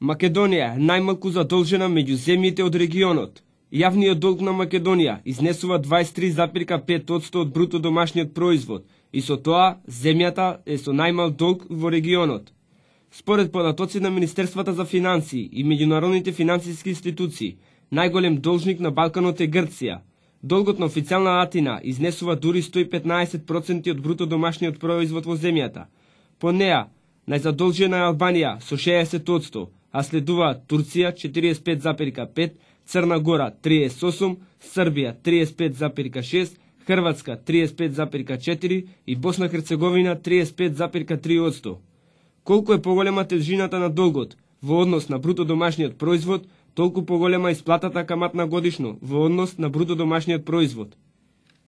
Македонија е најмалку задолжена меѓу земјите од регионот. Јавниот долг на Македонија изнесува 23,5% од бруто домашниот производ и со тоа земјата е со најмал долг во регионот. Според податоци на Министерствата за финансии и меѓународните финансиски институции, најголем должник на Балканот е Грција. Долгот на официјална Атина изнесува дури 115% од бруто домашниот производ во земјата. По неа, најзадолжена е Албанија со 60%, а следуваат Турција 45,5%, Црна Гора 38, Србија 35,6, Хрватска 35,4 и Босна Херцеговина 35,3%. Колку е поголема тежината на долгот во однос на бруто домашниот производ, толку поголема е исплатата каматна годишно во однос на бруто домашниот производ.